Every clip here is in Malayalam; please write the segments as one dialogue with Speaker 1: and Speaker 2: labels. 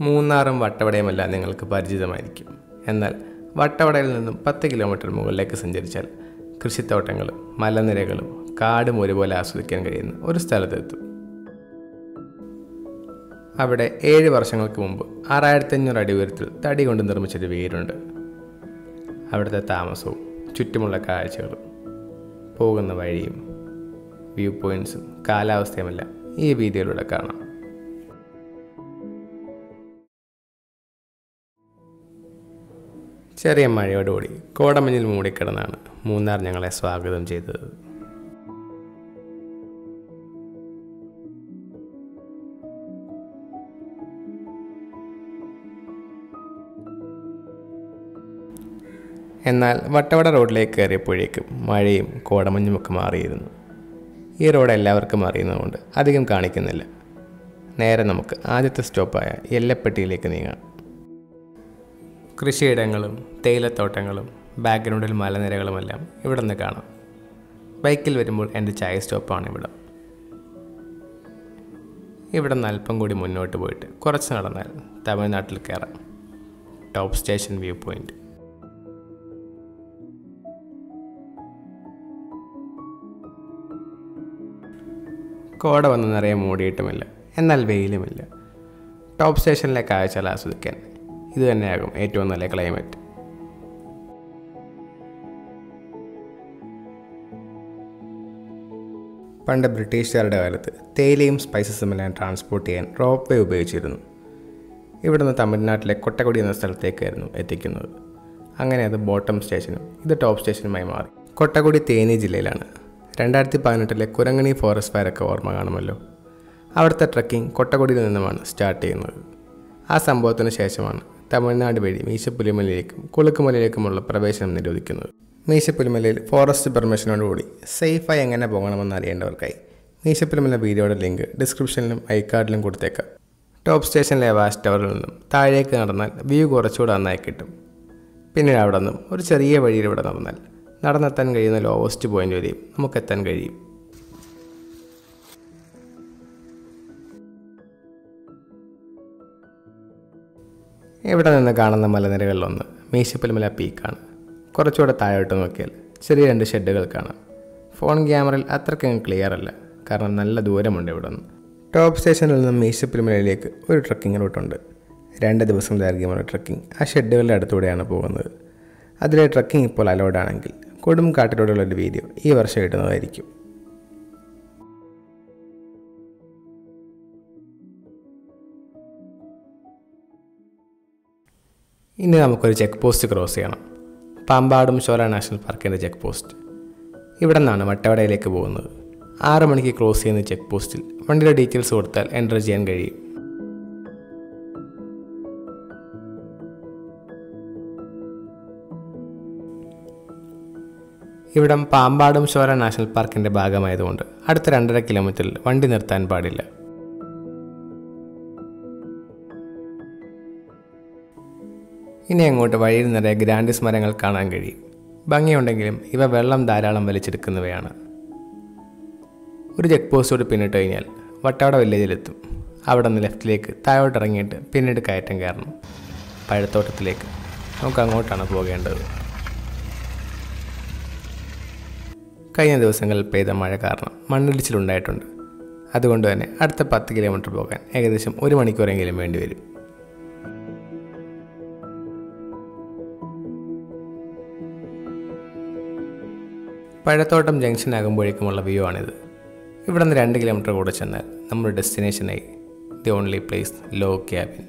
Speaker 1: മൂന്നാറും വട്ടവടയുമെല്ലാം നിങ്ങൾക്ക് പരിചിതമായിരിക്കും. എന്നാൽ വട്ടവടയിൽ നിന്നും പത്ത് കിലോമീറ്റർ മുകളിലേക്ക് സഞ്ചരിച്ചാൽ കൃഷിത്തോട്ടങ്ങളും മലനിരകളും കാടും ഒരുപോലെ ആസ്വദിക്കാൻ കഴിയുന്ന ഒരു സ്ഥലത്തെത്തും. അവിടെ ഏഴ് വർഷങ്ങൾക്ക് മുമ്പ് ആറായിരത്തി അഞ്ഞൂറ് അടി ഉയരത്തിൽ തടി കൊണ്ട് നിർമ്മിച്ചൊരു വീടുണ്ട്. അവിടുത്തെ താമസവും ചുറ്റുമുള്ള കാഴ്ചകളും പോകുന്ന വഴിയും വ്യൂ പോയിന്റ്സും കാലാവസ്ഥയുമെല്ലാം ഈ വീതിയിലൂടെ കാണാം. ചെറിയ മഴയോടുകൂടി കോടമഞ്ഞിൽ മൂടിക്കിടന്നാണ് മൂന്നാർ ഞങ്ങളെ സ്വാഗതം ചെയ്തത്. എന്നാൽ വട്ടവട റോഡിലേക്ക് കയറിയപ്പോഴേക്കും മഴയും കോടമഞ്ഞുമൊക്കെ മാറിയിരുന്നു. ഈ റോഡ് എല്ലാവർക്കും അറിയുന്നതുകൊണ്ട് അധികം കാണിക്കുന്നില്ല. നേരെ നമുക്ക് ആദ്യത്തെ സ്റ്റോപ്പായ എല്ലപ്പെട്ടിയിലേക്ക് നീങ്ങാം. കൃഷിയിടങ്ങളും തേയിലത്തോട്ടങ്ങളും ബാക്ക്ഗ്രൗണ്ടിൽ മലനിരകളുമെല്ലാം ഇവിടെ നിന്ന് കാണാം. ബൈക്കിൽ വരുമ്പോൾ എന്റെ ചായ സ്റ്റോപ്പാണ് ഇവിടെ. ഇവിടെ നിന്ന് അല്പം കൂടി മുന്നോട്ട് പോയിട്ട് കുറച്ച് നടന്നാൽ തമിഴ്നാട്ടിൽ കയറാം. ടോപ്പ് സ്റ്റേഷൻ വ്യൂ പോയിന്റ് കോട വന്ന് നിറയെ മൂടിയിട്ടുമില്ല. എന്നാൽ വെയിലുമില്ല. ടോപ്പ് സ്റ്റേഷനിലെ കാഴ്ചകൾ ആസ്വദിക്കാൻ ഇത് തന്നെയാകും ഏറ്റവും നല്ല ക്ലൈമറ്റ്. പണ്ട് ബ്രിട്ടീഷുകാരുടെ കാലത്ത് തേയിലയും സ്പൈസസും എല്ലാം ട്രാൻസ്പോർട്ട് ചെയ്യാൻ റോപ്പ് വേ ഉപയോഗിച്ചിരുന്നു. ഇവിടുന്ന് തമിഴ്നാട്ടിലെ കൊട്ടക്കുടി എന്ന സ്ഥലത്തേക്കായിരുന്നു എത്തിക്കുന്നത്. അങ്ങനെ അത് ബോട്ടം സ്റ്റേഷനും ഇത് ടോപ്പ് സ്റ്റേഷനുമായി മാറി. കൊട്ടക്കുടി തേനി ജില്ലയിലാണ്. രണ്ടായിരത്തി പതിനെട്ടിലെ കുരങ്ങണി ഫോറസ്റ്റ് ഫയറൊക്കെ ഓർമ്മ കാണുമല്ലോ. അവിടുത്തെ ട്രക്കിംഗ് കൊട്ടക്കുടിയിൽ നിന്നുമാണ് സ്റ്റാർട്ട് ചെയ്യുന്നത്. ആ സംഭവത്തിന് ശേഷമാണ് തമിഴ്നാട് വഴി മീശപ്പുലിമലയിലേക്കും കുളുക്കുമലയിലേക്കുമുള്ള പ്രവേശനം നിരോധിക്കുന്നത് മീശപ്പുലിമലയിൽ ഫോറസ്റ്റ് പെർമിഷനോടുകൂടി സേഫായി എങ്ങനെ പോകണമെന്ന് അറിയേണ്ടവർക്കായി മീശപ്പുലിമല വീഡിയോയുടെ ലിങ്ക് ഡിസ്ക്രിപ്ഷനിലും ഐക്കാർഡിലും കൊടുത്തേക്കാം. ടോപ്പ് സ്റ്റേഷനിലെ വാച്ച് ടവറിൽ നിന്നും താഴേക്ക് നടന്നാൽ വ്യൂ കുറച്ചുകൂടെ നന്നായി കിട്ടും. പിന്നീട് അവിടെ നിന്നും ഒരു ചെറിയ വഴിയിലൂടെ നടന്നാൽ നടന്നെത്താൻ കഴിയുന്ന ലോവസ്റ്റ് പോയിന്റ് വരെയും നമുക്കെത്താൻ കഴിയും. ഇവിടെ നിന്ന് കാണുന്ന മലനിരകളിലൊന്ന് മീശപ്പുലിമല പീക്കാണ്. കുറച്ചുകൂടെ താഴോട്ട് നോക്കിയാൽ ചെറിയ രണ്ട് ഷെഡുകൾ കാണാം. ഫോൺ ക്യാമറയിൽ അത്രയ്ക്കും ക്ലിയർ അല്ല. കാരണം നല്ല ദൂരമുണ്ട് ഇവിടെ നിന്ന് ടോപ്പ് സ്റ്റേഷനിൽ നിന്നും മീശപ്പുലിമലയിലേക്ക് ഒരു ട്രക്കിംഗ് റൂട്ടുണ്ട് രണ്ട് ദിവസം ദൈർഘ്യമുള്ള ട്രക്കിംഗ് ആ ഷെഡുകളുടെ അടുത്തൂടെയാണ് പോകുന്നത്. അതിലെ ട്രക്കിംഗ് ഇപ്പോൾ അലോഡാണെങ്കിൽ കൊടും കാട്ടിലൂടെയുള്ള ഒരു വീഡിയോ ഈ വർഷം ഇടുന്നതായിരിക്കും. ഇനി നമുക്കൊരു ചെക്ക് പോസ്റ്റ് ക്രോസ് ചെയ്യണം. പാമ്പാടും ഷോല നാഷണൽ പാർക്കിന്റെ ചെക്ക് പോസ്റ്റ് ഇവിടെ നിന്നാണ് വട്ടവടയിലേക്ക് പോകുന്നത്. ആറ് മണിക്ക് ക്രോസ് ചെയ്യുന്ന ചെക്ക് പോസ്റ്റിൽ വണ്ടിയുടെ ഡീറ്റെയിൽസ് കൊടുത്താൽ എന്റർ ചെയ്യാൻ കഴിയും. ഇവിടം പാമ്പാടും ഷോല നാഷണൽ പാർക്കിന്റെ ഭാഗമായതുകൊണ്ട് അടുത്ത രണ്ടര കിലോമീറ്ററിൽ വണ്ടി നിർത്താൻ പാടില്ല. ഇനി അങ്ങോട്ട് വഴിയിൽ നിറയെ ഗ്രാൻഡ് മരങ്ങൾ കാണാൻ കഴിയും. ഭംഗിയുണ്ടെങ്കിലും ഇവ വെള്ളം ധാരാളം വലിച്ചെടുക്കുന്നവയാണ്. ഒരു ചെക്ക് പോസ്റ്റോട് പിന്നിട്ട് കഴിഞ്ഞാൽ വട്ടവട വില്ലേജിലെത്തും. അവിടെ നിന്ന് ലെഫ്റ്റിലേക്ക് താഴോട്ട് ഇറങ്ങിയിട്ട് പിന്നീട് കയറ്റം കയറണം. പഴത്തോട്ടത്തിലേക്ക് നമുക്ക് അങ്ങോട്ടാണ് പോകേണ്ടത്. കഴിഞ്ഞ ദിവസങ്ങളിൽ പെയ്ത മഴ കാരണം മണ്ണിടിച്ചിലുണ്ടായിട്ടുണ്ട്. അതുകൊണ്ട് തന്നെ അടുത്ത പത്ത് കിലോമീറ്റർ പോകാൻ ഏകദേശം ഒരു മണിക്കൂറെങ്കിലും വേണ്ടി പഴത്തോട്ടം ജംഗ്ഷൻ ആകുമ്പോഴേക്കുമുള്ള വ്യൂ ആണിത് ഇവിടെ നിന്ന് രണ്ട് കിലോമീറ്റർ കൂടെ ചെന്നാൽ നമ്മുടെ ഡെസ്റ്റിനേഷനായി the only place low cabin.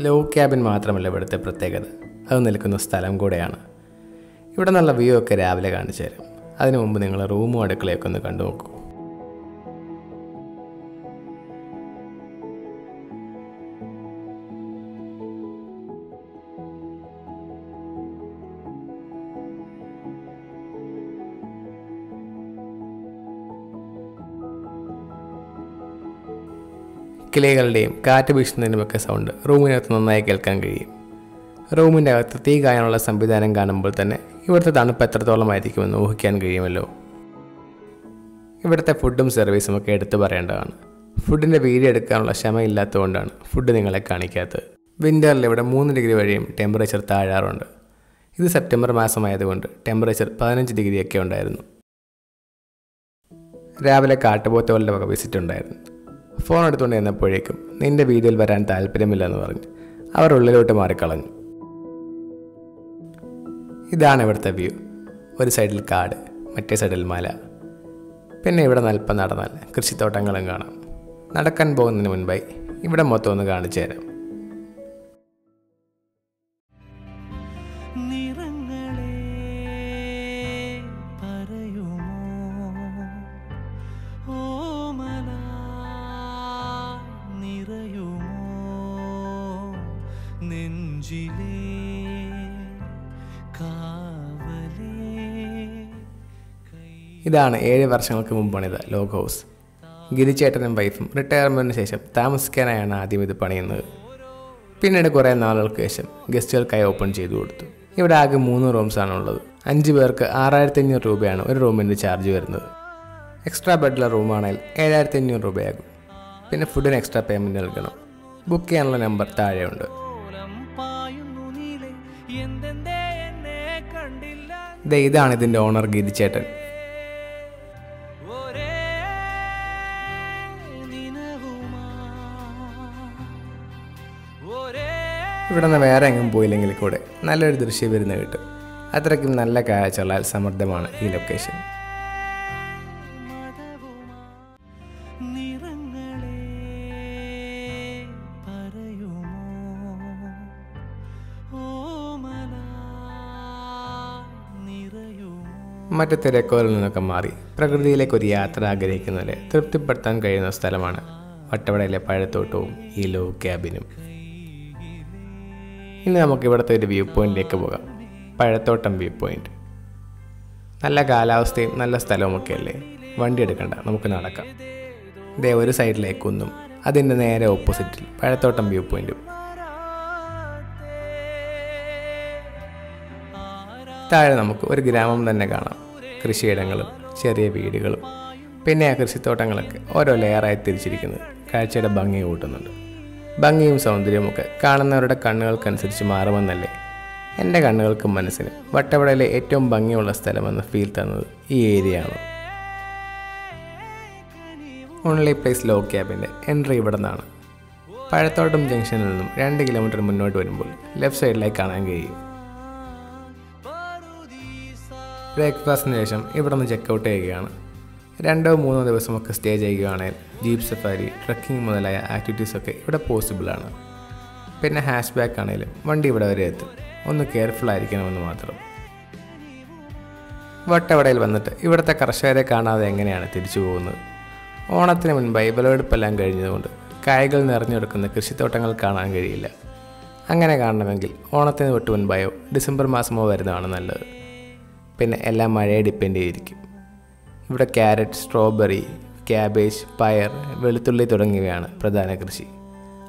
Speaker 1: Low cabin മാത്രമല്ല ഇവിടുത്തെ പ്രത്യേകത. അത് നിൽക്കുന്ന സ്ഥലം കൂടെയാണ്. ഇവിടെ നല്ല വ്യൂ ഒക്കെ രാവിലെ കാണിച്ചു തരും. അതിനു മുമ്പ് നിങ്ങൾ റൂമും അടുക്കളയൊക്കെ ഒന്ന് കണ്ടു നോക്കൂ കിളികളുടെയും കാറ്റ് വീശുന്നതിനുമൊക്കെ സൗണ്ട് റൂമിനകത്ത് നന്നായി കേൾക്കാൻ കഴിയും. റൂമിന്റെ അകത്ത് തീ കായാനുള്ള സംവിധാനം കാണുമ്പോൾ തന്നെ ഇവിടുത്തെ തണുപ്പ് എത്രത്തോളമായിരിക്കുമെന്ന് ഊഹിക്കാൻ കഴിയുമല്ലോ. ഇവിടുത്തെ ഫുഡും സർവീസും ഒക്കെ എടുത്തു പറയേണ്ടതാണ്. ഫുഡിന്റെ വീഡിയോ എടുക്കാനുള്ള ക്ഷമയില്ലാത്തതുകൊണ്ടാണ് ഫുഡ് നിങ്ങളെ കാണിക്കാത്തത്. വിന്ററിൽ ഇവിടെ മൂന്ന് ഡിഗ്രി വഴിയും ടെമ്പറേച്ചർ താഴാറുണ്ട്. ഇത് സെപ്റ്റംബർ മാസമായതുകൊണ്ട് ടെമ്പറേച്ചർ പതിനഞ്ച് ഡിഗ്രിയൊക്കെ ഉണ്ടായിരുന്നു. രാവിലെ കാട്ടുപോത്തുകളുടെ വക വിസിറ്റ് ഉണ്ടായിരുന്നു. ഫോൺ എടുത്തുകൊണ്ട് ചെന്നപ്പോഴേക്കും നിന്റെ വീഡിയോയിൽ വരാൻ താല്പര്യമില്ലെന്ന് പറഞ്ഞ്. അവർ ഉള്ളിലോട്ട് മാറിക്കളഞ്ഞു. ഇതാണ് ഇവിടുത്തെ വ്യൂ. ഒരു സൈഡിൽ കാട് മറ്റേ സൈഡിൽ മല. പിന്നെ ഇവിടെ നൽപ്പം നടന്നാൽ കൃഷിത്തോട്ടങ്ങളും കാണാം. നടക്കാൻ പോകുന്നതിന് മുൻപായി ഇവിടെ മൊത്തം ഒന്ന് കാണിച്ചു തരാം.
Speaker 2: നിറങ്ങളെ
Speaker 1: ഇതാണ് ഏഴ് വർഷങ്ങൾക്ക് മുമ്പ് പണിത ലോഗ് ഹൗസ് ഗിരിച്ചേട്ടനും വൈഫും റിട്ടയർമെന്റിന് ശേഷം താമസിക്കാനായാണ് ആദ്യം ഇത് പണിയുന്നത്. പിന്നീട് കുറേ നാളുകൾക്ക് ശേഷം ഗസ്റ്റുകൾക്കായി ഓപ്പൺ ചെയ്തു കൊടുത്തു. ഇവിടെ ആകെ മൂന്ന് റൂംസാണ് ഉള്ളത് അഞ്ച് പേർക്ക് ആറായിരത്തി അഞ്ഞൂറ് രൂപയാണ് ഒരു റൂമിന്റെ ചാർജ് വരുന്നത്. എക്സ്ട്രാ ബെഡുള്ള റൂമാണെങ്കിൽ ഏഴായിരത്തി അഞ്ഞൂറ് രൂപയാകും. പിന്നെ ഫുഡിന് എക്സ്ട്രാ പേയ്മെന്റ് നൽകണം. ബുക്ക് ചെയ്യാനുള്ള നമ്പർ താഴെയുണ്ട്. ഇതാണ് ഇതിന്റെ ഓണർ ഗിരിച്ചേട്ടൻ. ഇവിടെ നിന്ന് വേറെ എങ്ങും പോയില്ലെങ്കിൽ കൂടെ നല്ലൊരു ദൃശ്യം വരുന്ന കിട്ടും. അത്രയ്ക്കും നല്ല കാഴ്ചകളാൽ സമൃദ്ധമാണ് ഈ ലൊക്കേഷൻ മറ്റു തിരക്കുകളിൽ നിന്നൊക്കെ മാറി പ്രകൃതിയിലേക്ക് ഒരു യാത്ര ആഗ്രഹിക്കുന്നവരെ തൃപ്തിപ്പെടുത്താൻ കഴിയുന്ന സ്ഥലമാണ് വട്ടവടയിലെ പഴത്തോട്ടവും ഈ ലോ ക്യാബിനും ഇനി നമുക്ക് ഇവിടുത്തെ ഒരു വ്യൂ പോയിന്റിലേക്ക് പോകാം. പഴത്തോട്ടം വ്യൂ പോയിന്റ് നല്ല കാലാവസ്ഥയും നല്ല സ്ഥലവുമൊക്കെ അല്ലേ വണ്ടി എടുക്കണ്ട നമുക്ക് നടക്കാം. ഇതേ ഒരു സൈഡിലേക്ക് കുന്നും അതിന്റെ നേരെ ഓപ്പോസിറ്റിൽ പഴത്തോട്ടം വ്യൂ പോയിന്റും താഴെ നമുക്ക് ഒരു ഗ്രാമം തന്നെ കാണാം. കൃഷിയിടങ്ങളും ചെറിയ വീടുകളും. പിന്നെ ആ കൃഷിത്തോട്ടങ്ങളൊക്കെ ഓരോ ലെയറായി തിരിച്ചിരിക്കുന്നത്. കാഴ്ചയുടെ ഭംഗി കൂട്ടുന്നുണ്ട്. ഭംഗിയും സൗന്ദര്യമൊക്കെ കാണുന്നവരുടെ കണ്ണുകൾക്കനുസരിച്ച് മാറുമെന്നല്ലേ? എന്റെ കണ്ണുകൾക്കും മനസ്സിനും വട്ടവടയിലെ ഏറ്റവും ഭംഗിയുള്ള സ്ഥലമെന്ന് ഫീൽ തന്നത് ഈ ഏരിയ ആണ് ഓൺലി പ്ലേസ് ലോ ക്യാബിന്റെ എൻട്രി ഇവിടെ നിന്നാണ് പഴത്തോട്ടം ജംഗ്ഷനിൽ നിന്നും രണ്ട് കിലോമീറ്റർ മുന്നോട്ട് വരുമ്പോൾ ലെഫ്റ്റ് സൈഡിലേക്ക് കാണാൻ കഴിയും. ബ്രേക്ക്ഫാസ്റ്റിന് ശേഷം ഇവിടെ നിന്ന് ചെക്കൗട്ട് ചെയ്യുകയാണ്. രണ്ടോ മൂന്നോ ദിവസമൊക്കെ സ്റ്റേ ചെയ്യുകയാണെങ്കിൽ ജീപ്പ് സഫാരി ട്രക്കിംഗ് മുതലായ ആക്ടിവിറ്റീസൊക്കെ ഇവിടെ പോസിബിളാണ് പിന്നെ ഹാഷ് ബാക്ക് ആണെങ്കിലും വണ്ടി ഇവിടെ വരെ എത്തും. ഒന്ന് കെയർഫുൾ ആയിരിക്കണമെന്ന് മാത്രം. വട്ടവടയിൽ വന്നിട്ട് ഇവിടുത്തെ കർഷകരെ കാണാതെ എങ്ങനെയാണ് തിരിച്ചു പോകുന്നത്? ഓണത്തിന് മുൻപായി വിളവെടുപ്പെല്ലാം കഴിഞ്ഞതുകൊണ്ട് കായകൾ നിറഞ്ഞെടുക്കുന്ന കൃഷിത്തോട്ടങ്ങൾ കാണാൻ കഴിയില്ല. അങ്ങനെ കാണണമെങ്കിൽ ഓണത്തിന് തൊട്ട് മുൻപായോ ഡിസംബർ മാസമോ വരുന്നതാണ് നല്ലത്. പിന്നെ എല്ലാം മഴയെ ഡിപ്പെൻഡ് ചെയ്തിരിക്കും. ഇവിടെ ക്യാരറ്റ് സ്ട്രോബെറി ക്യാബേജ് പയർ വെളുത്തുള്ളി തുടങ്ങിയവയാണ് പ്രധാന കൃഷി.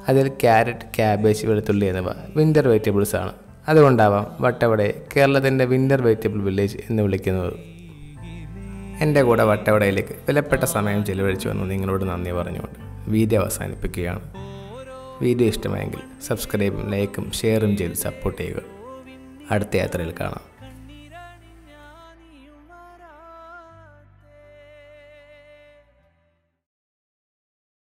Speaker 1: അതിൽ ക്യാരറ്റ് ക്യാബേജ് വെളുത്തുള്ളി എന്നിവ വിന്റർ വെജിറ്റബിൾസ് ആണ്. അതുകൊണ്ടാവാം വട്ടവടയെ കേരളത്തിന്റെ വിന്റർ വെജിറ്റബിൾ വില്ലേജ് എന്ന് വിളിക്കുന്നത്. എന്റെ കൂടെ വട്ടവടയിലേക്ക് വിലപ്പെട്ട സമയം ചിലവഴിച്ചു വന്ന് നിങ്ങളോട് നന്ദി പറഞ്ഞുകൊണ്ട് വീഡിയോ അവസാനിപ്പിക്കുകയാണ്. വീഡിയോ ഇഷ്ടമായെങ്കിൽ സബ്സ്ക്രൈബും ലൈക്കും ഷെയറും ചെയ്ത് സപ്പോർട്ട് ചെയ്യുക. അടുത്ത യാത്രയിൽ കാണാം.